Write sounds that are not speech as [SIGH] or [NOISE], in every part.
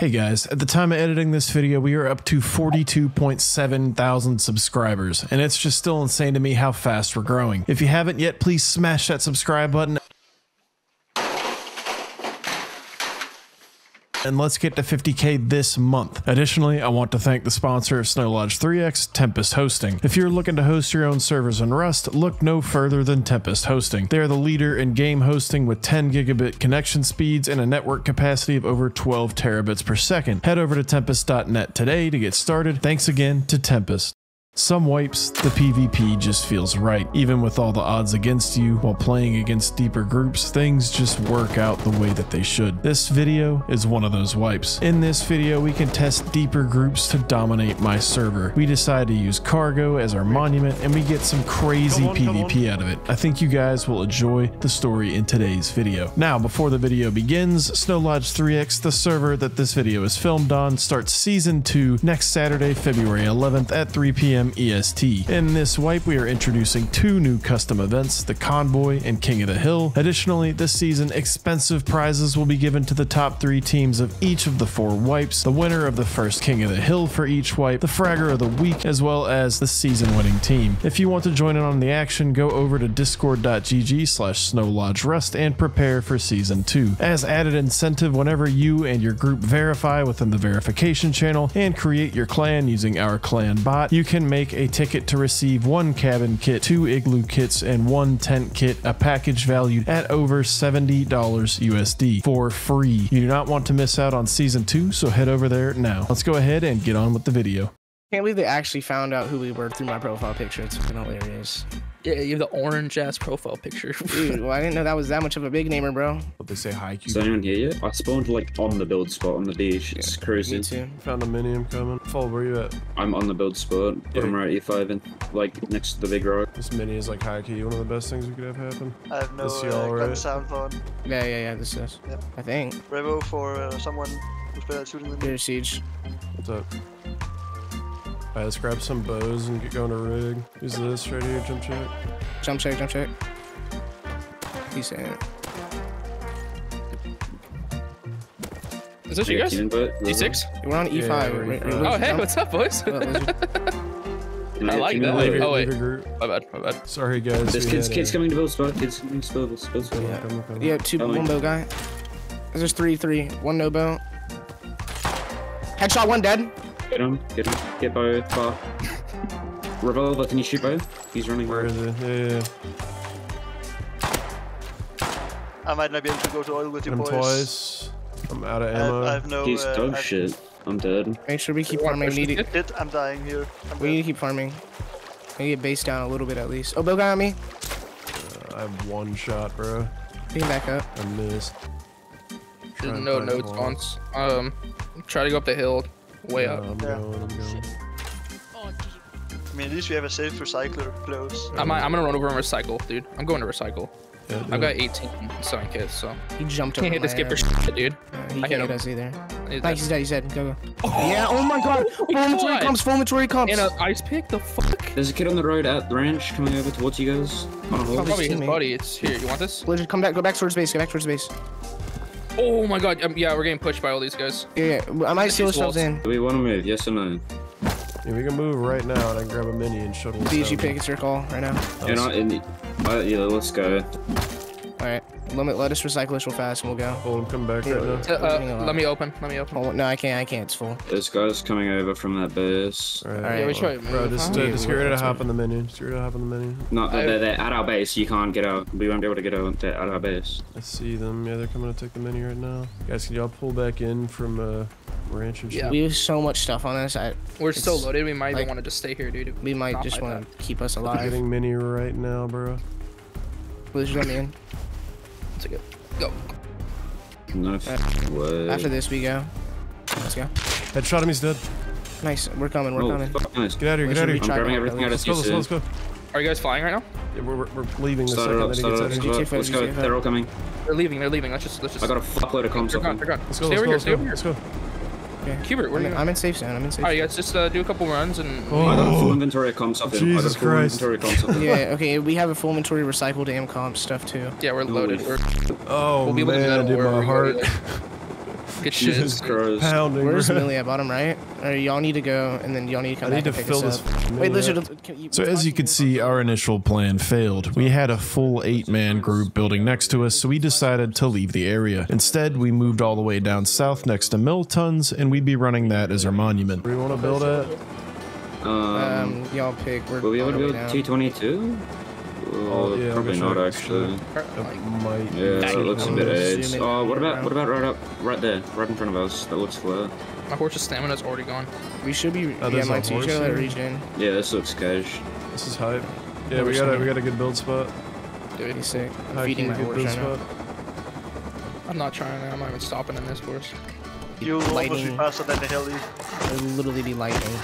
Hey guys, at the time of editing this video, we are up to 42.7 thousand subscribers, and it's just still insane to me how fast we're growing. If you haven't yet, please smash that subscribe button. And let's get to 50k this month. Additionally, I want to thank the sponsor of Snow Lodge 3x, Tempest Hosting. If you're looking to host your own servers in Rust, look no further than Tempest Hosting. They are the leader in game hosting with 10 gigabit connection speeds and a network capacity of over 12 terabits per second. Head over to tempest.net today to get started. Thanks again to Tempest. Some wipes, the PvP just feels right. Even with all the odds against you, while playing against deeper groups, things just work out the way that they should. This video is one of those wipes. In this video, we can test deeper groups to dominate my server. We decide to use cargo as our monument, and we get some crazy on, PvP out of it. I think you guys will enjoy the story in today's video. Now, before the video begins, Snow Lodge 3x, the server that this video is filmed on, starts season 2 next Saturday, February 11th at 3 p.m. EST. In this wipe, we are introducing two new custom events, the Convoy and King of the Hill. Additionally, this season, expensive prizes will be given to the top three teams of each of the four wipes, the winner of the first King of the Hill for each wipe, the Fragger of the Week, as well as the season-winning team. If you want to join in on the action, go over to discord.gg slash snowlodgerust and prepare for season 2. As added incentive, whenever you and your group verify within the verification channel and create your clan using our clan bot, you can make a ticket to receive one cabin kit, two igloo kits, and one tent kit, a package valued at over $70 USD for free. You do not want to miss out on season 2, so head over there now. Let's go ahead and get on with the video. Can't believe they actually found out who we were through my profile picture. It's fucking hilarious. Yeah, you have the orange ass profile picture. [LAUGHS] Dude, well, I didn't know that was that much of a big namer, bro. What they say, hi, Is anyone here yet? I spawned like on the build spot on the beach. It's Me cruising. too. Found a minion coming. Fall, where you at? I'm on the build spot, but I'm right E5 and like next to the big rock. This mini is like high key, one of the best things we could have happen. I have no This uh, y'all, gun right? sound for Yeah, yeah, yeah. This is. Yep. I think. Revo for uh, someone who's better at shooting than me. Here, siege. What's up? Alright, let's grab some bows and get going to rig. Use this right here, jump check. Jump check, jump check. He's saying it. Is this you guys? D6? Mm-hmm. We're on E5. Yeah, We're- we're we're- E5. Oh, hey, what's up, boys? [LAUGHS] I like that. Leave your, Oh, wait. group. My bad, my bad. Sorry guys. There's kids, kids coming to build spot. Kids coming to build, build spot. come on, Yeah. come on, come. Yeah, two Coming. one bow guy. There's three, three. One no bow. Headshot, one dead. Get him, get him, get both. far. Revolver, can you shoot both? He's running. Where is it? Yeah, yeah, yeah. I might not be able to go to oil with Hit you him boys. twice. I'm out of I have, ammo. I have no. He's uh, dog I've- shit. I'm dead. Make sure we keep farming. need this to, kid? I'm dying here. I'm we need to keep farming. We need to get base down a little bit at least. Oh, bow guy on me. Uh, I have one shot, bro. Being back up. I missed. There's no find notes one. Um, try to go up the hill, way Yeah, up. I'm Yeah. going, I'm going. I mean, at least we have a safe recycler close. I'm, I'm gonna run over and recycle, dude. I'm going to recycle. Yeah, I've got 18 selling kits, so He jumped can't hit this my kid for shit, dude. Uh, he I hit can't hit him. us either. I need Nice, he's dead, he's dead. Go, go. Yeah, oh my god. Full inventory God. comps, full inventory comps. And a ice pick, the fuck? There's a kid on the road at the ranch coming over towards you guys. On a horse. Probably his buddy. It's here. You want this? Blizzard, come back, go back towards base, go back towards base. Oh my god. Um, yeah, we're getting pushed by all these guys. Yeah, yeah, I might seal These ourselves walls. in. Do we want to move? Yes or no? Yeah, we can move right now and I can grab a mini and shuttle us BG down. pick, it's your call right now. You're not in the. Uh, yeah, let's go. Alright, let, me, let us recycle this real fast and we'll go. Hold him, come back Yeah, right. Uh, Opening uh, let me open. Let me open. Oh, no, I can't, I can't, it's full. There's guys coming over from that base. Alright, Alright. Yeah, we should Bro, just, uh, just get ready to that's hop on the mini. Just get ready to hop on the mini. No, they're, they're at our base. You can't get out. We won't be able to get out they're at our base. I see them. Yeah, they're coming to take the mini right now. Guys, can y'all pull back in from uh, ranch and shit? Yeah. We have so much stuff on us, I, We're so It's loaded. We might like- even want to just stay here, dude. we might just like want to keep us I'm alive. getting mini right now, bro. Blizzard, let me in. Let's go. Go. No f- way. After this, we go. Let's go. Headshot him, he's dead. Nice, we're coming, we're oh, coming. nice. Get out of here, get out of here. I'm grabbing everything out of Let's let's go, let's go. Are you guys flying right now? Yeah, we're, we're, we're leaving the Start second up, that he start gets out up, of start up. Let's go. They're all coming. They're leaving. They're leaving. Let's just let's just. I got a fuckload of comms They're off gone. They're gone. Let's go, Stay let's over go, here. Stay over here. Let's go. Okay. Hubert, where I'm are in, you? I'm in safe zone, I'm in safe All right, zone. guys, just uh, do a couple runs and. Oh. I got a full inventory of comms off them. I got Jesus a full Christ. inventory of comms. [LAUGHS] Yeah, okay, we have a full inventory recycled AM comp stuff too. Yeah, we're loaded. We're, Oh, we'll be able to do that man, dude, wherever my we go, heart. [LAUGHS] Good shit. Jesus [LAUGHS] Christ. Pounding. Where's Millie at bottom right? All right? Y'all need to go, and then y'all need to come I back need to fill this. Wait, Lizard. Can you, so as you can see, our initial plan failed. We had a full eight-man group building next to us, so we decided to leave the area. Instead, we moved all the way down south next to milltons and we'd be running that as our monument. We want to build at? Um, um y'all pick. We're will we able to build 222? Oh, yeah, probably not sure. actually. Might yeah, it looks a bit edge. Oh, what about what about right up, right there, right in front of us? That looks flat. My horse's stamina's already gone. We should be. Oh, yeah, my teacher let regen. Yeah, this looks cash. This is hype. Yeah, we got a we got a good build spot. Dude, he's sick. I'm feeding my horse right now. I'm not trying. I'm not even stopping in this horse. You'll almost be faster than the hill. It'll literally be lightning.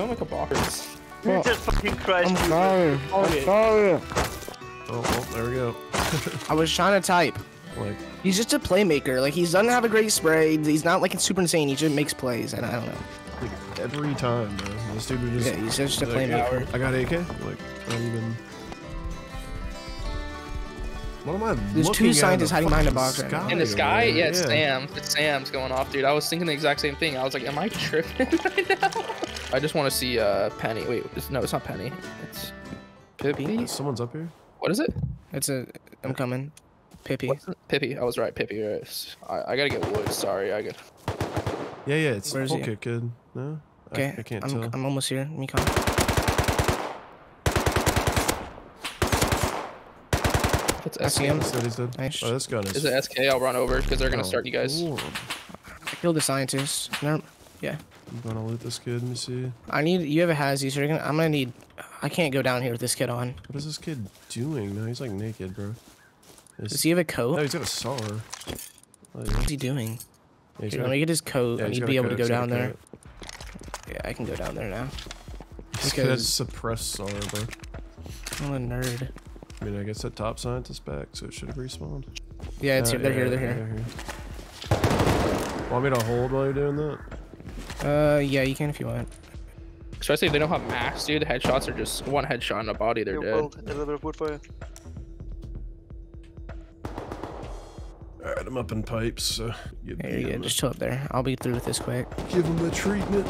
Sound like a box. You just fucking crashed. you. sorry. I'm sorry. Oh, well, there we go. [LAUGHS] I was trying to type. Like, He's just a playmaker. Like he doesn't have a great spray. He's not like super insane. He just makes plays, and I don't know. like every time, bro. This dude would just. Yeah, he's just a like, playmaker. I got AK. Like, not even. What am I There's two scientists hiding behind a box right now. In the sky? Yeah, there? it's Sam. It's Sam's going off, dude. I was thinking the exact same thing. I was like, am I tripping [LAUGHS] right now? I just want to see uh Penny. Wait, it's, no, it's not Penny. It's Pippi. Someone's up here. What is it? It's a. I'm coming. Pippi. What's? Pippi. I was right. Pippi. Right. I, I gotta get wood. Sorry. I got. Yeah, yeah, it's Where is Whole he? Kit Kid. No? Okay, I, can't I'm, tell. I'm almost here. Let me come. It's I see SK. him. That's what. Nice. Oh, this gun is. Is it SK? I'll run over because they're gonna oh, start you guys. Lord. I killed the scientist. No, yeah. I'm gonna loot this kid. Let me see. I need. You have a hazy, so you're gonna. I'm gonna need. I can't go down here with this kid on. What is this kid doing? No, he's like naked, bro. Is- Does he have a coat? No, coat? he's got a saw. Oh. What's he doing? Yeah, got let me get his coat. yeah, I need to be able to go he's got a down there. coat. Yeah, I can go down there now. This kid has suppressed saw, bro. I'm a nerd. I mean, I guess that top scientist back, so it should have respawned. Yeah, it's Uh, here. They're here. They're yeah, here. here. Want me to hold while you're doing that? Uh, yeah, you can if you want. Especially if they don't have max, dude. The headshots are just one headshot in the body. They're You dead. build a little bit of wood for you. Alright, I'm up in pipes, so give There you go. Just chill up there. I'll be through with this quick. give him the treatment.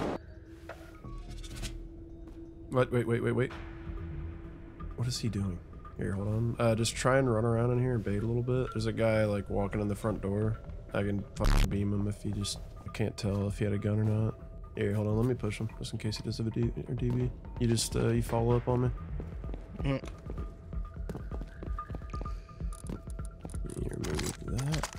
Wait, wait, wait, wait, wait. What is he doing? Here, hold on. Uh, just try and run around in here and bait a little bit. There's a guy like walking in the front door. I can fucking beam him if he just. I can't tell if he had a gun or not. Here, hold on. Let me push him just in case he does have a D or DB. You just uh, you follow up on me. Mm. That.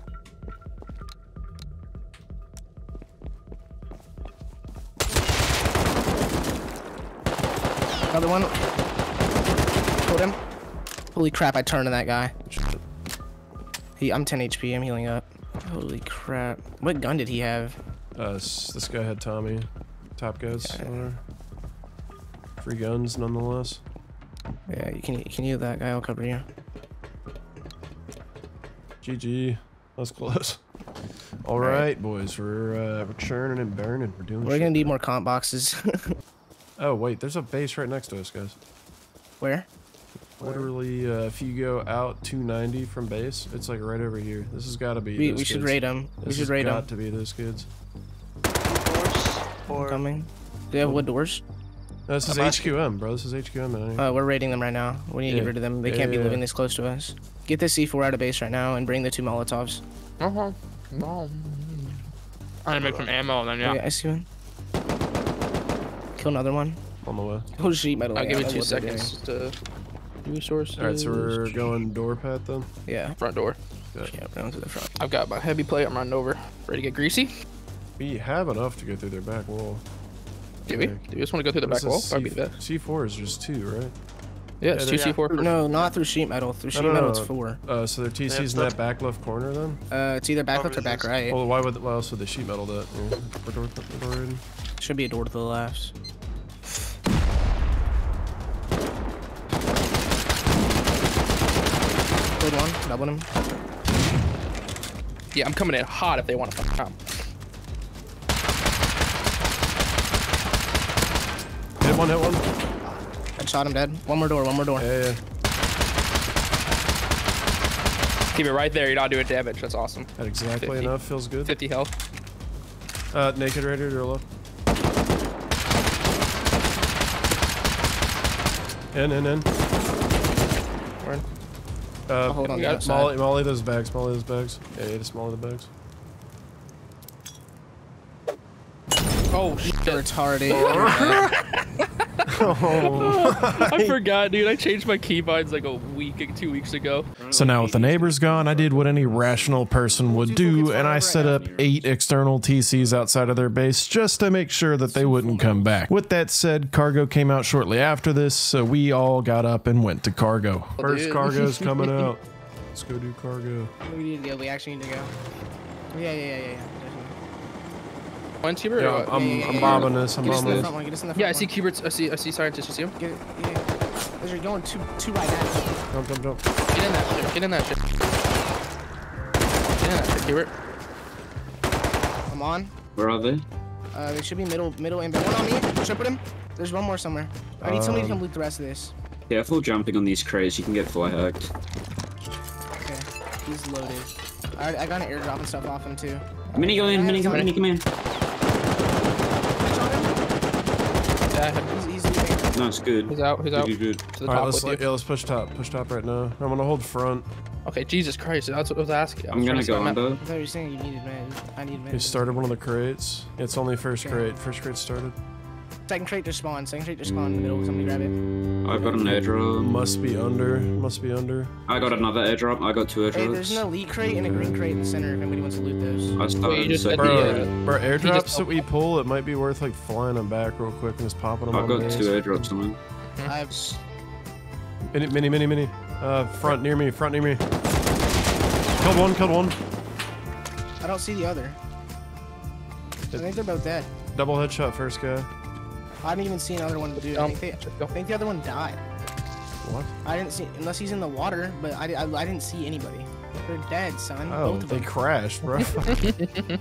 Another one. Killed him. Holy crap! I turned on that guy. He. I'm 10 HP. I'm healing up. Holy crap! What gun did he have? Uh, this guy had Tommy. Top guys. Free guns, nonetheless. Yeah, you can. Can you that guy? I'll cover you. GG. That's close. All right. right, boys. We're uh, we're churning and burning. We're doing. We're gonna need more comp boxes. [LAUGHS] Oh wait, there's a base right next to us, guys. Where? Literally, uh, if you go out 290 from base, it's like right over here. This has got to be. We, those we should kids. raid them. We This should has raid got them. to be those kids. Or Coming. Do they have wood doors? No, this is I'm HQM, bro. This is HQM. Man. Uh, we're raiding them right now. We need to get rid of them. They Yeah, can't be yeah, living yeah. this close to us. Get the C4 out of base right now and bring the two Molotovs. Uh-huh. no. I need to make some ammo then, yeah. Okay, I see one. Kill another one. On the way. Oh, sheet metal. I'll give I you two what they're doing. seconds to resources. All right, so we're going door path then. Yeah. front door. Good. Yeah, round to the front. I've got my heavy plate. I'm running over. Ready to get greasy? We have enough to go through their back wall. Do we? Do you just want to go through the What back wall? this? I'd be that. C- C4 is just two, right? Yeah, it's Yeah, two C4. No, not through sheet metal. Through sheet no, metal, no, it's four. Uh, so their TC's in that back left corner then? Uh, it's either back left or back right. Well, why would why else would they sheet metal that? Yeah. We're door, we're door in. Should be a door to the left. Good one. Doubling him. Yeah, I'm coming in hot if they want to fucking come. Hit one, hit one. I shot him dead. One more door. One more door. Yeah, yeah. Keep it right there. You're not doing damage. That's awesome. That exactly 50. enough. Feels good. 50 health. Uh, naked right here, to your left. In, in, in. Word. Uh, hold on we the outside. Molly, Molly those bags, Molly those bags. Yeah, yeah, just Molly the bags. Oh, shit. retarded. [LAUGHS] [LAUGHS] Oh. [LAUGHS] I forgot, dude. I changed my keybinds like a week, two weeks ago. So now with the neighbors gone, I did what any rational person would do, and I set up eight external TCs outside of their base just to make sure that they wouldn't come back. With that said, cargo came out shortly after this, so we all got up and went to cargo. Oh, First dude. cargo's coming [LAUGHS] out. Let's go do cargo. we need to go. We actually need to go. Yeah, yeah, yeah, yeah. Yeah. One Cubert? Yeah, I'm. I'm, yeah, yeah, I'm yeah. bobbing this. I'm Get us bobbing this. front one. Get us in the front yeah, I see one. Cuberts. I see. I see scientists. You see him? Get it, yeah. As you're going two, two right now. Jump, jump, jump. Get in that shit. Get in that shit. Get in that shit, Cubert. I'm on. Where are they? Uh, they should be middle, middle, and one on me. Triple him. There's one more somewhere. I need somebody to Um, come loot the rest of this. Careful jumping on these crates, you can get fly hacked. Okay, he's loaded. I, I got an airdrop and stuff off him too. Mini go in, mini go in, mini come in. Headshot him. Yeah, He's, he's leaving. Good. he's out. He's out. Good, good, To the All right, top let's, with yeah, you. let's push top. Push top right now. I'm gonna hold front. Okay, Jesus Christ. That's what I was asking. I I'm gonna trying go to set under. I thought you were saying you needed man. I need man. He started one of the crates. It's only first Okay. crate. First crate started. Second crate just spawned. Second crate just spawned in the middle. Somebody grab it. I've got an airdrop. Must be under. Must be under. I got another airdrop. I got two Hey, there's an elite crate and a green crate in the center. If anybody wants to loot those. I Wait, started just the said second the, Bro, uh, bro, airdrops just- that we pull, it might be worth like flying them back real quick and just popping them I've on got base. two airdrops on it. I have. Mini, mini, mini, mini. Uh, front near me, front near me. Killed one, killed one. I don't see the other. I think they're both dead. Double headshot first guy. I didn't even see another one, dude. I think, they, just. I think the other one died. What? I didn't see, unless he's in the water, but I, I, I didn't see anybody. They're dead, son. Oh, Both of they them. crashed, bro. [LAUGHS] [LAUGHS]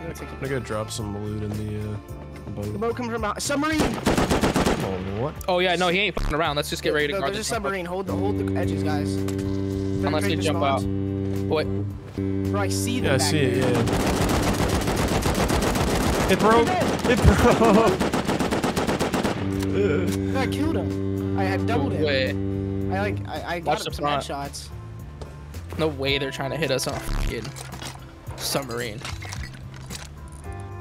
You gotta take I gotta drop some loot in the uh, The boat. boat comes from out. Submarine! Oh, what? Oh yeah, no, he ain't fucking around. Let's just get ready to No, guard There's a submarine. Hold the hold the edges, guys. Third Unless crate they jump out. spawned. Wait, Bro, I see them Yeah, I back see it, yeah. It broke! It broke! [LAUGHS] I killed him. I had doubled him. way. I like I, I got Watch him the some front. headshots. No way they're trying to hit us on a fucking submarine.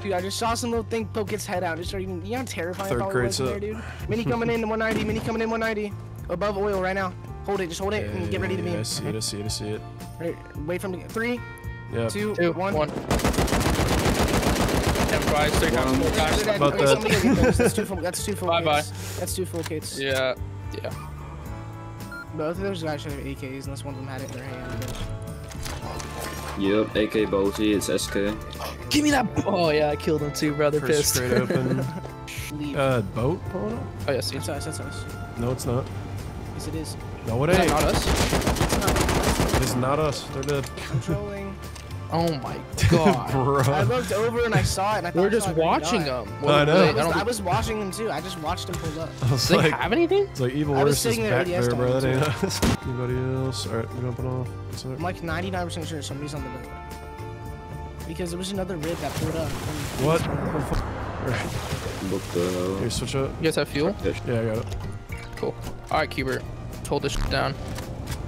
Dude, I just saw some little thing poke its head out. Just started, you know how terrifying Third it probably was crate's in there, up. dude. Mini coming in 190. Mini coming in 190. Above oil right now. Hold it. Just hold it and get ready to Yeah, beam. I see it, I see it, I see it. Right, wait from the three, Yeah. two, Two, one. one. Ten tries, three times, four times. About that. somebody go get those. That's two full. That's two full Bye-bye. That's two full kits. Yeah, yeah. Both of those guys should have AKs unless one of them had it in their hand. Yep, AK Bolty, it's SK. Give me that. Oh yeah, I killed him too, brother. First Pissed. straight open. [LAUGHS] Leave. Uh, boat pulling up? Oh yeah, see. that's us. That's us. No, it's not. Yes, it is. No, it Is that ain't. not us? It is not us. They're dead. Controlling. Oh my god. [LAUGHS] Bro. I looked over and I saw it. And I thought We're I just saw a green watching dot. them. I know. I I was, I was watching them too. I just watched them pull up. I was Do they like, have anything? it's like evil I was Worse is sitting there back there, bro. That ain't us. Anybody else? All right, we're jumping off. What's up? I'm like 99% sure somebody's on the boat. Because there was another rib that pulled up. What? What the hell? Here, switch up. You guys have fuel? Yeah, I got it. Cool. All right, Cubert. Hold this shit down.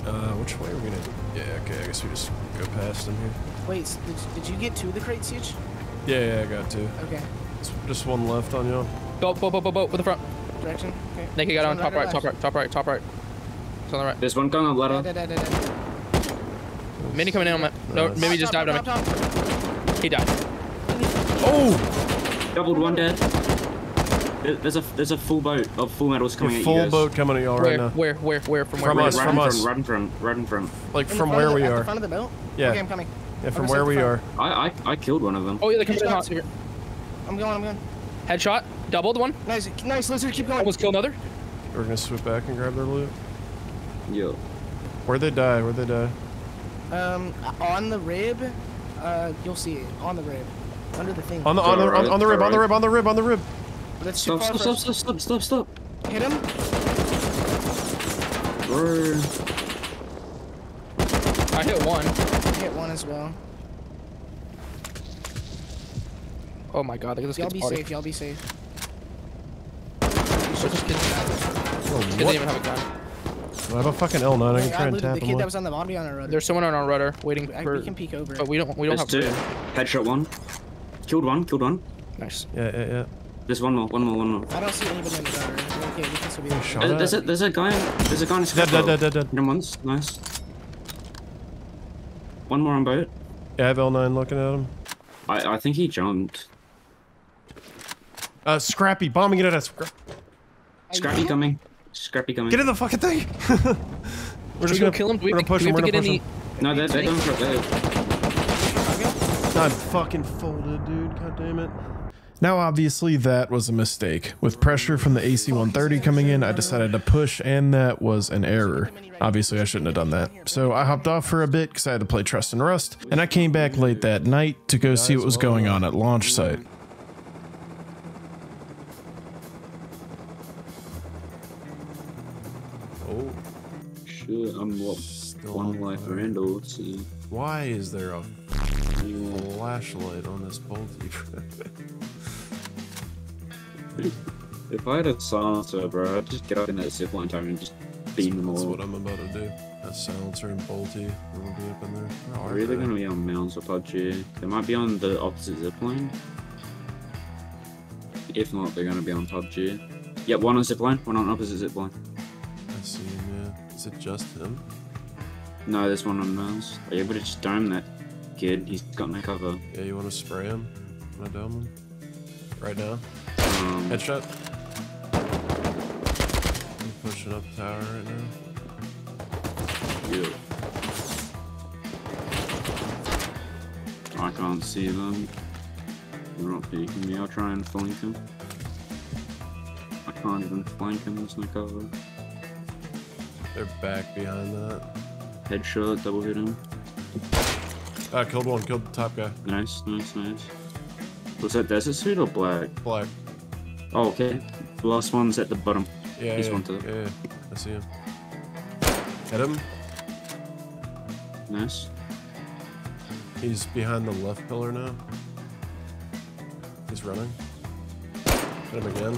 Uh, which way are we gonna? Yeah, okay. I guess we just go past him here. Wait, s- did, did you get two of the crates, Siege? Yeah, yeah, I got two. Okay. Just- Just one left on y'all. Boat, boat, boat, boat, boat with the front. Direction? Okay. Naked got on Turn top right, top right, top right, top right. It's on the right. There's one going up Da, ladder. da, da, da, da. Mini coming in on my. No, Nice. maybe just Top, dived on me. top, top. He died. Oh! Doubled one dead. There's a there's a full boat of full metals coming Your at full you guys. boat coming at y'all right Where, now. where, where, where? From where? From where? us, right from us. front, right in front, right in front. Like In from where of the, we at the are. front of the boat? Yeah. Okay, I'm coming. Yeah, from where we the are. I I, I killed one of them. Oh yeah, they come in Headshot. hot. I'm going, I'm going. Headshot. Doubled one. Nice, nice, lizard, keep going. Almost killed another. We're gonna swoop back and grab their loot. Yo. Where'd they die? Where'd they die? Um, on the rib, uh, you'll see it. On the rib. Under the thing. On the on the on, on the rib, on the rib, on the rib, on the rib. That's too Stop, far stop, for stop, us. stop, stop, stop, stop. Hit him. Bro. I hit one. Hit one as well. Oh my god, look at this Y'all be body. safe. Y'all be safe. Where's this kid? Oh, Kid didn't even have a gun. I have a fucking L9. I can Hey, try I and looted tap the him. kid that was on the body on our rudder. There's someone on our rudder waiting I, for. we can peek over. But we don't. We don't There's have. two. Headshot one. Killed one. Killed one. Nice. Yeah, yeah, yeah. There's one more. One more. One more. I don't see anybody in the rudder. Okay, we can still be there. Shot There's a there's a guy. There's a guy in Dead, dead, dead, dead, dead. Hit him once. Nice. One more on boat. Yeah, I have L9 looking at him. I I think he jumped. Uh, Scrappy, bombing it at us. Scra- Scrappy coming. Scrappy coming. Get in the fucking thing. [LAUGHS] we're just we go kill him? Do we, We're have gonna push him. We're gonna get in push the. No, they're they're going for it. They're- I'm fucking folded, dude. God damn it. Now, obviously, that was a mistake. With pressure from the AC-130 coming in, I decided to push, and that was an error. Obviously, I shouldn't have done that. So I hopped off for a bit because I had to play Trust in Rust, and I came back late that night to go see what was going on at launch site. Oh, Shit, I'm what? One life Randall. See. why is there a flashlight on this bolty? [LAUGHS] [LAUGHS] If I had a silencer, bro, I'd just get up in that zip line tower and just beam them all. That's what I'm about to do. A silencer and bolty. Gonna be up in there. Oh, Are they okay. gonna be on mounds or PUBG? They might be on the opposite zip line. If not, they're gonna be on PUBG. Yep, one on zip line, one on opposite zip line. I see him, yeah. Is it just him? No, there's one on mounds. Are you able to just dome that kid? He's got no cover. Yeah, you want to spray him? Wanna dome him? Right now? Um, Headshot? I'm pushing up tower right now. yeah. I can't see them. They're not peeking me. I'll try and flank them. I can't even flank them. There's no cover. They're back behind that. Headshot, double hit him. Ah, killed one. Killed the top guy. Nice, nice, nice. Was that desert suit or black? Black. Oh, okay. The last one's at the bottom. Yeah, He's yeah, one to- yeah, yeah. I see him. Hit him. Nice. He's behind the left pillar now. He's running. Hit him again.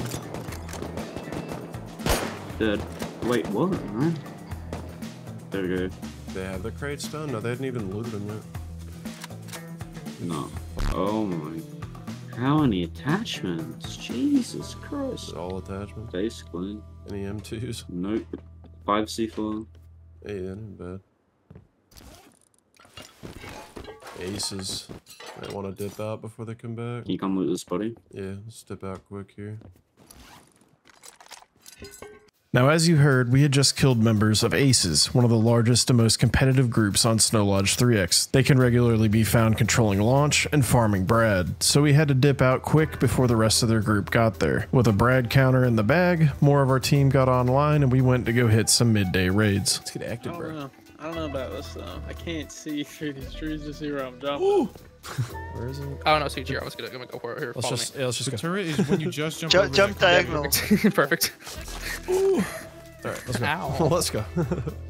Dead. Wait, what? Huh? There we go. They have the crates done? No, they hadn't even looted them yet. No. Oh my. How many attachments? Jesus Christ. all attachments? Basically. Any M2s? Nope. 5 C4. Hey, that ain't bad. Aces. Might want to dip out before they come back. Can you come loot this buddy? Yeah, let's dip out quick here. Now, as you heard, we had just killed members of ACES, one of the largest and most competitive groups on Snow Lodge 3X. They can regularly be found controlling launch and farming Brad, so we had to dip out quick before the rest of their group got there. With a Brad counter in the bag, more of our team got online and we went to go hit some midday raids. Let's get I active, don't know. I don't know about this though. I can't see through these trees to see where I'm jumping. [LAUGHS] Where is it? I don't know, CG. I was gonna, gonna go for it here. Let's follow just, yeah, let's just The go. turret is when you just jump Ju- over jump diagonal. me. [LAUGHS] Perfect. All right, let's go. Ow. [LAUGHS] let's go.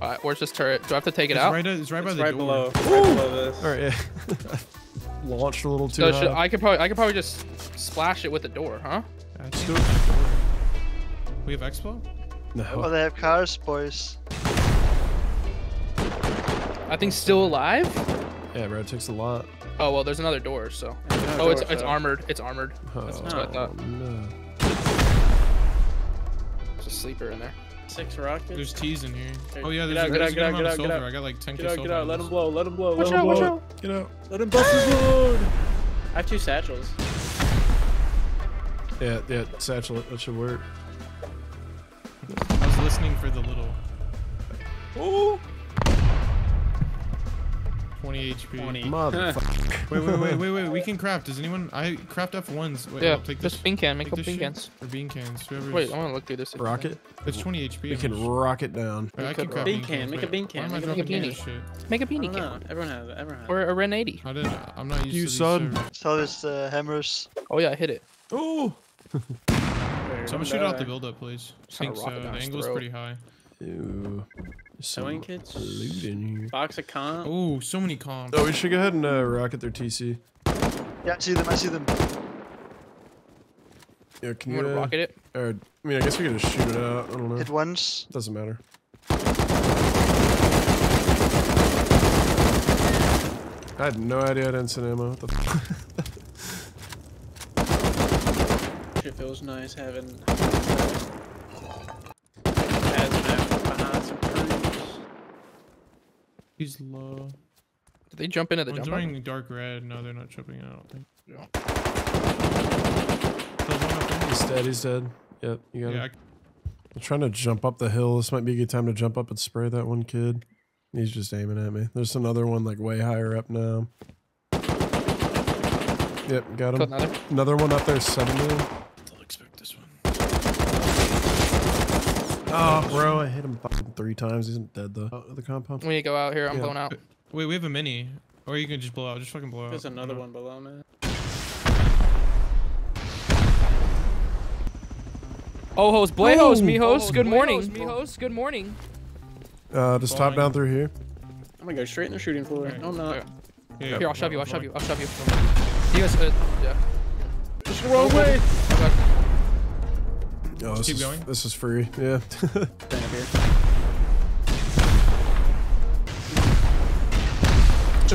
All right, where's this turret? Do I have to take it It's out? right, it's right by It's the right door. below. Right below this. All right, yeah. Launched a little too So high. should, I could probably, I could probably just splash it with the door, huh? I think- We have expo? no. Oh, they have cars, boys. I think still alive. Yeah, bro, it takes a lot. Oh well, there's another door. So. There's no Oh, it's door, it's so- armored. It's armored. That's Oh, what I oh, thought. no. There's a sleeper in there. Six rockets. There's T's in here. Oh yeah, there's a get out, a get good out, amount get of out, get silver. out. I got like 10k Get out, get out. Let him blow. Let him blow. Watch let him out! Watch blow. out! Get out. Let him bust his load. I have two satchels. Yeah, yeah, satchel. That should work. [LAUGHS] I was listening for the little Oh, 20 HP. 20. [LAUGHS] motherfucker. Wait, wait, wait, wait, wait. We can craft. Does anyone? I craft F1s. Wait, Yeah, I'll take this. just bean can. Make take a bean shit. cans. Or bean cans. Whoever's. Wait, I want to look through this. Rocket. It's 20 HP. We can just- rock it down. Wait, I can craft Bean bean can, make a Wait, bean why can, am I make a dropping bean this shit? Make a I beanie can. Everyone has it. Everyone has Or a Ren 80. I didn't. I'm not used You to these son. servers. So is the uh, hammers. Oh yeah, I hit it. Oh, Wait, Someone shoot out the build up, please. Kinda think so. The down his angle's pretty high. Ew. There's some Sewing kits. loot in here. Box of comp. Oh, so many comms. Oh, we should go ahead and uh, rocket their TC. Yeah, I see them. I see them. Yeah, can You you? want to uh, rocket it? Or, I mean, I guess we could just shoot it out. I don't know. Hit once. Doesn't matter. I had no idea I had instant ammo. What the f- [LAUGHS] It feels nice having. hazmat behind some trees. He's low. Did they jump into the One's jump? wearing dark red. No, they're not jumping. I don't think. Yeah. There's one up there. He's dead. He's dead. Yep, you got Yeah, him. I'm trying to jump up the hill. This might be a good time to jump up and spray that one kid. He's just aiming at me. There's another one like way higher up now. Yep, got him. another. Another one up there, 70. I'll expect this one. Oh, bro, I hit him fucking three times. He's dead though. Oh, the compound. We need to go out here. I'm Yeah. blowing out. Wait, we have a mini. Or you can just blow out. Just fucking blow out. There's another No. one below me. Ojos, buejos, Oh. mijos. Good morning. Mijos, good morning. Uh, just top down through here. I'm gonna go straight in the shooting floor. Alright. No, I'm not. Yeah, Here, I'll shove you. I'll fine. shove you. I'll shove you. You guys, uh, yeah. Just the wrong way. Okay. Oh, this keep is, going. This is free. Yeah. [LAUGHS] Stand up here.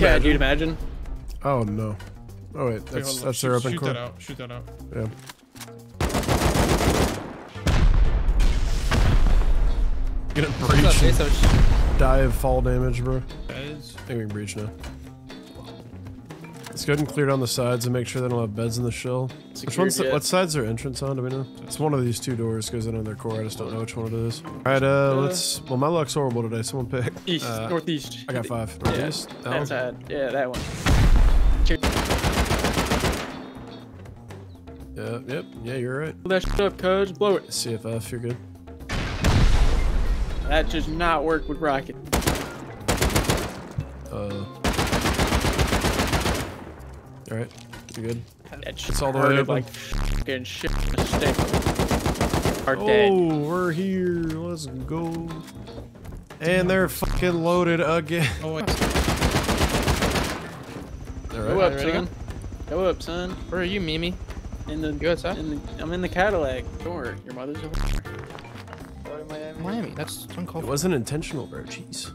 Yeah, dude, imagine. oh no. Oh wait, Wait, that's hold on. that's shoot, their open Shoot core. that out. Shoot that out. Yeah. Get a What's up, breach. and Bezos? Die of fall damage, bro. That is. I think we can breach now. Go ahead and clear down the sides and make sure they don't have beds in the shell. Which Secured one's the, what side's their entrance on? Do we know? It's one of these two doors goes in on their core. I just don't know which one it is. All right, uh, let's. Well, my luck's horrible today. Someone pick. East, Uh, northeast. I got five. Yeah, Northeast? That that side. Yeah, that one. Yeah, yep. Yeah, you're right. Pull that shit up, codes. Blow it. CFF, you're good. That does not work with rocket. Uh. All right, you good? That It's all the way hurted open. like fucking shit on a stick. Are dead. Oh, we're here. Let's go. And they're fucking loaded again. Oh, wait. All Go right. up, ready to son. Go up, son. Where are you, Mimi? In the, You outside? in the, I'm in the Cadillac. Don't worry, your mother's a Miami. Miami, That's It uncalled for. It wasn't intentional, bro. Jeez.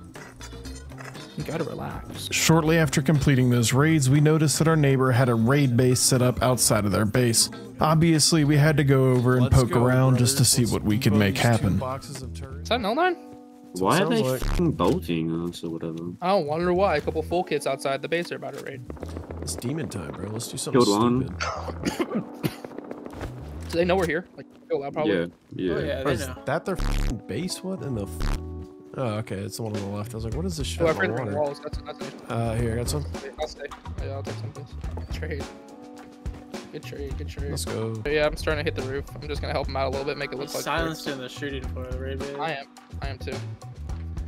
You gotta relax. Shortly after completing those raids, we noticed that our neighbor had a raid base set up outside of their base. Obviously, we had to go over and poke around just to see what we could make happen. Is that an L9? Why are they like. bolting us or whatever? I don't wonder why. A couple full kits outside the base are about to raid. It's demon time, bro. Let's do something Killed one. stupid. So they know we're here. Like, oh, real loud, probably. Yeah, yeah. Oh yeah, Bro, they is that their fucking base? What in the? F- oh, okay. It's the one on the left. I was like, what is this shit Oh, I've the read walls. That's, that's an Uh, here, I got some. I'll stay. Yeah, I'll take some of this. Trade. Good trade, good trade. Let's go. But yeah, I'm starting to hit the roof. I'm just gonna help him out a little bit, make it look like. Silenced in the shooting floor, right, baby? I am. I am too.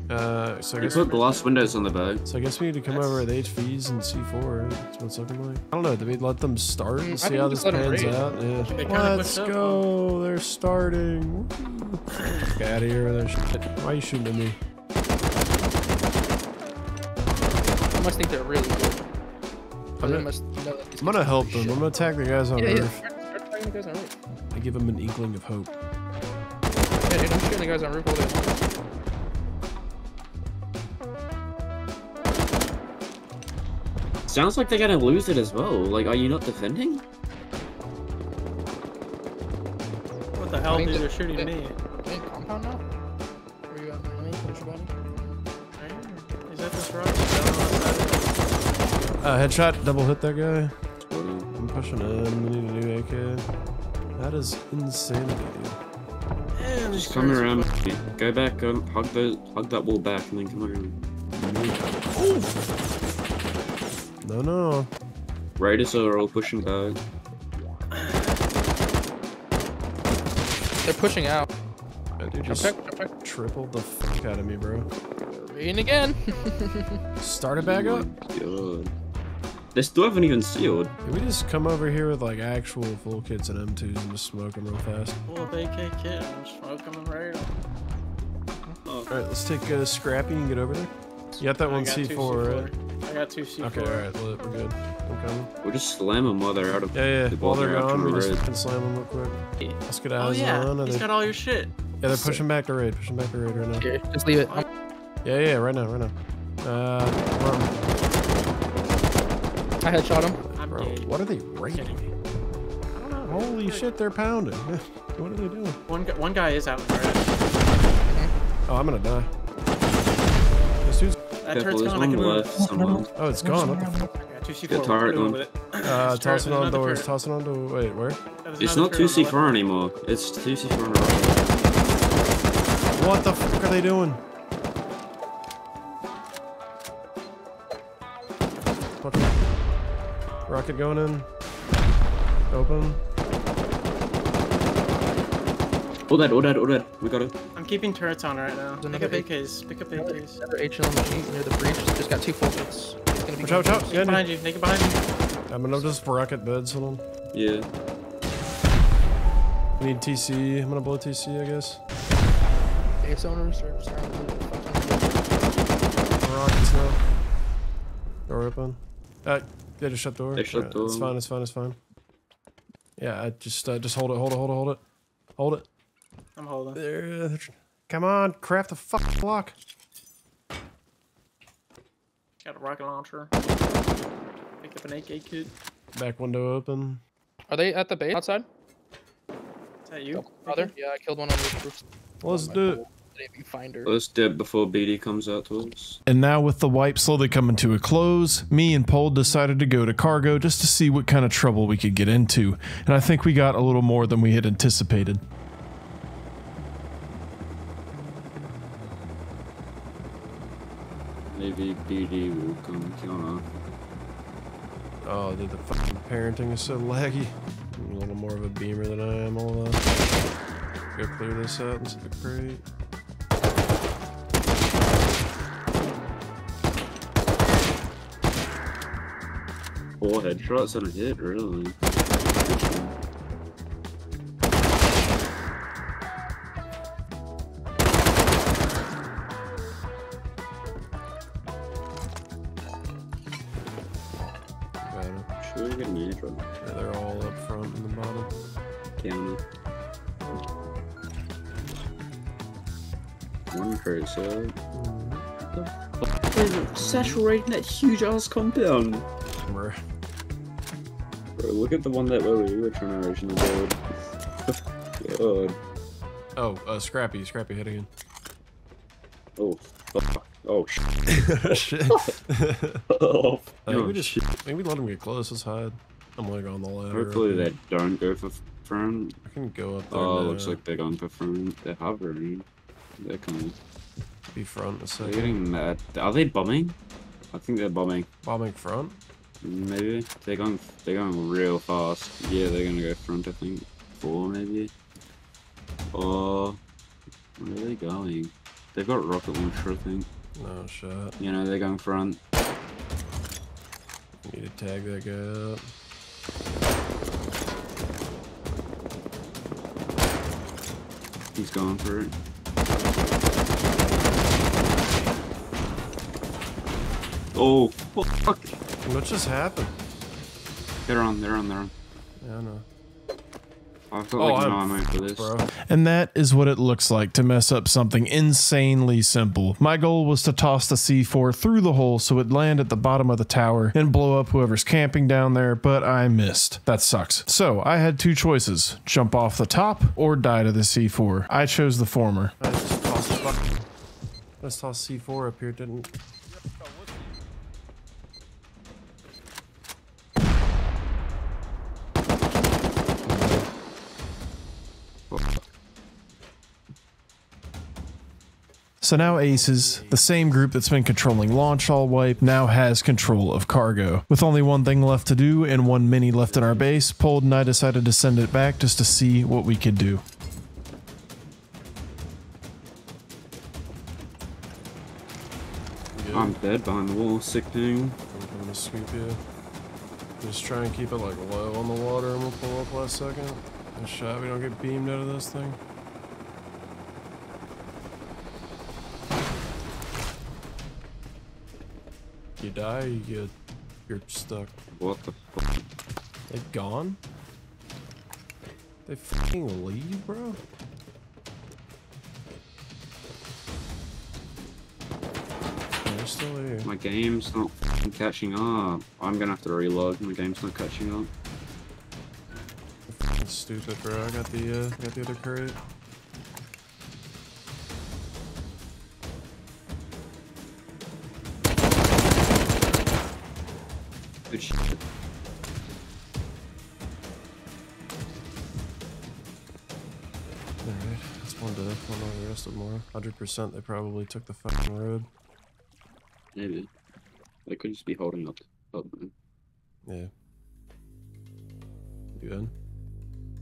Uh, so I They guess. put glass windows on the back. So I guess we need to come That's- over with HVs and C4. Right? That's what it's looking like. I don't know. Do we let them start Mm, and see how this just let 'em pans out? Yeah. Let's pushed up, go. They're starting. Get out of here with that shit. Why are you shooting at me? I must think they're really good. I'm gonna, must know that these I'm gonna kids are help shit. them. I'm gonna attack the guys on Yeah, yeah. roof. Start, start the guys on roof. I give them an inkling of hope. Yeah, dude, I'm shooting the guys on roof all day. Sounds like they're gonna lose it as well. Like, are you not defending? What the hell, dude? that- They're shooting that- me. Are compound now? Where you at, Miami? Where's your body? Right here. Is that this rock? On the side Uh, headshot. Double hit that guy. I'm pushing in. We need a new AK. That is insanity, dude. it? Just come around. fucking- Go back. Go hug the hug that wall back, and then come around. No, no. Raiders are all pushing back. They're pushing out. That dude Jump just back, jump back. tripled the fuck out of me, bro. Raiding again. Start it back up. God. They still haven't even sealed. Can we just come over here with like actual full kits and M2s and just smoke them real fast? Pull up AK kit and smoke them and raid. Oh, All right, let's take uh, Scrappy and get over there. You got that I one got two C4, right? I got two C4. Okay, all right, we're good. I'm coming. We'll just slam them while they're out of. Yeah, yeah. the While they're out gone, we the just red. can slam them real quick. Let's get Oh eyes yeah, on. Are he's they, got all your shit. yeah, they're pushing back the raid. Pushing back the raid right now. Here, just leave it. Yeah, yeah, right now, right now. Uh, run. I headshot him. I'm Bro, dead. what are they raiding? I don't know. Holy shit, they're pounding. [LAUGHS] what are they doing? One guy, one guy is out in the. Oh, I'm gonna die. This dude's. That Careful, turret's there's gone. I can move. left somewhere. Oh, it's gone. What the fuck? I got two C4. The turret We're it. Uh, There's toss it on doors. turret. Toss it on doors. Wait, where? It's not turret on the 2C4 anymore. It's 2C4 on. What the fuck are they doing? Rocket going in. Open. All dead, all dead, all dead. We got it. I'm keeping turrets on right now. There's Pick up another AKs. Pick up AKs. Another HLMG near the breach. Just got two full hits. It's gonna be Watch out, watch out. Yeah, Naked behind you. Naked behind you. I'm gonna just rocket beds. Hold on. Yeah. We need TC. I'm gonna blow TC, I guess. Base owners are surrounded. Rockets now. Door open. Uh, they just shut door. They shut Alright, door. It's fine. It's fine. It's fine. Yeah, I just uh, just hold it. Hold it. Hold it. Hold it. Hold it. I'm holding. There. Come on, craft the fuck block. Got a rocket launcher. Picked up an AK kit. Back window open. Are they at the base outside? Is that you? Oh, brother? Yeah, I killed one on the roof. Let's do it. Didn't even find her. Let's dip before BD comes out to us. And now, with the wipe slowly coming to a close, me and Pole decided to go to cargo just to see what kind of trouble we could get into. And I think we got a little more than we had anticipated. Will come kill us. Oh, dude, the fucking parenting is so laggy. I'm a little more of a beamer than I am. I'll uh, go clear this out and the crate. Four headshots and a hit, really. One crate side. Saturating that huge ass compound. Bro, Bro, look at the one that where we were trying to originally build. [LAUGHS] God. Oh, uh, Scrappy. Scrappy hit again. Oh, fuck. Oh, shit. [LAUGHS] Shit. Oh, I think oh, we just shit. maybe let him get close. Let's hide. I'm like on the ladder. Hopefully up they don't go for front. here. I can go up there. Oh, now. looks like they're going for front. They're hovering. They're coming. be front a They're getting mad. Are they bombing? I think they're bombing. Bombing front. Maybe they're going. They're going real fast. Yeah, they're gonna go front. I think four maybe. Or where are they going? They've got rocket launcher. I think. No shot. You know they're going front. Need to tag that guy up. He's going for it. Oh fuck! What just happened? They're on. They're on. They're on. Yeah, I know. I've got Oh, like I'm ammo for this. Bro. And that is what it looks like to mess up something insanely simple. My goal was to toss the C4 through the hole so it'd land at the bottom of the tower and blow up whoever's camping down there, but I missed. That sucks. So I had two choices jump off the top or die to the C4. I chose the former. I just tossed fucking. Let's toss C4 up here, didn't. So now Aces, the same group that's been controlling launch all wipe, now has control of cargo. With only one thing left to do and one mini left in our base, Pold and I decided to send it back just to see what we could do. I'm dead behind the wall. Sick ping. I'm gonna sweep you. Just try and keep it like low on the water and we'll pull up last second. A shot, we don't get beamed out of this thing. You die, you get, you're stuck. What the fuck? They gone? They fucking leave, bro? They're still here. My game's not catching up. I'm gonna have to reload. My game's not catching up. Stupid, bro. I got the, uh, got the other crate. Good shit. Alright, that's one dead. One on the rest of them are. 100% they probably took the fucking road. Maybe. They could just be holding up. up. Yeah. You in?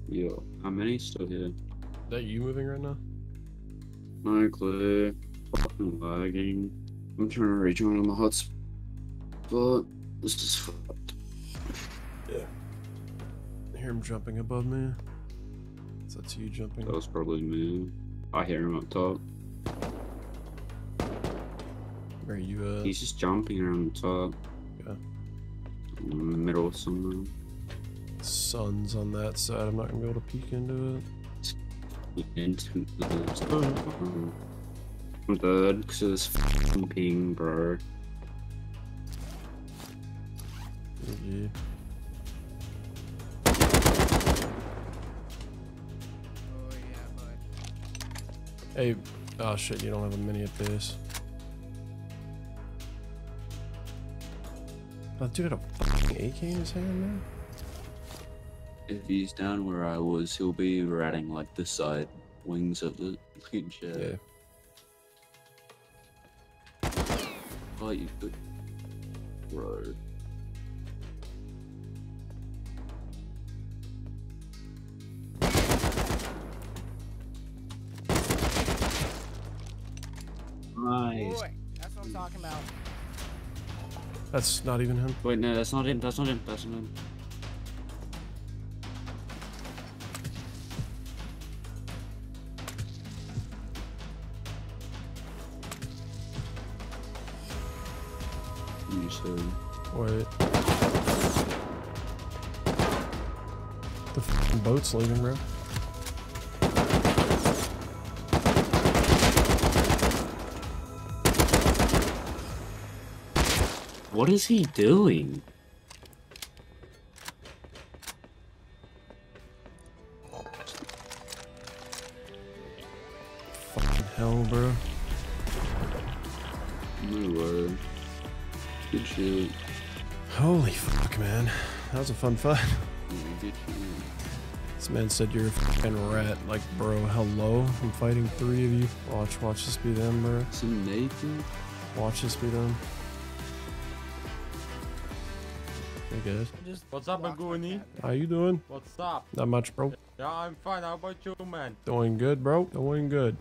Yo, how many still here? Is that you moving right now? No clue. Fucking lagging. I'm trying to rejoin on my hotspot. But this is fucked. I hear him jumping above me. So that's you jumping. That was probably me. I hear him up top. Where are you at? He's just jumping around the top. Yeah. In the middle somewhere. Sun's on that side. I'm not gonna be able to peek into it. Into the I'm dead because of this fucking ping, bro. Oh yeah. Hey, oh shit, you don't have a mini at this. Oh, dude had a fucking AK in his hand, man. If he's down where I was, he'll be ratting like the side wings of the jet. Yeah. Oh, you good. Bro. That's not even him. Wait, no, that's not him. That's not him. That's not him. You. Wait. The fucking boat's leaving, bro. What is he doing? Fucking hell, bro. No way. Good shit. Holy fuck, man. That was a fun fight. Yeah. [LAUGHS] This man said you're a fucking rat. Like, bro, hello? I'm fighting three of you. Watch, watch this be them, bro. Some Nathan? Watch this be them. Hey guys. Just What's up, Maguni? How you doing? What's up? Not much, bro. Yeah, I'm fine. How about you, man? Doing good, bro. Doing good.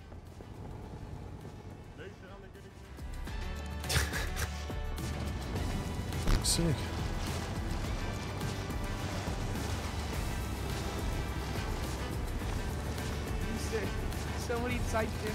[LAUGHS] Sick. You said somebody typed in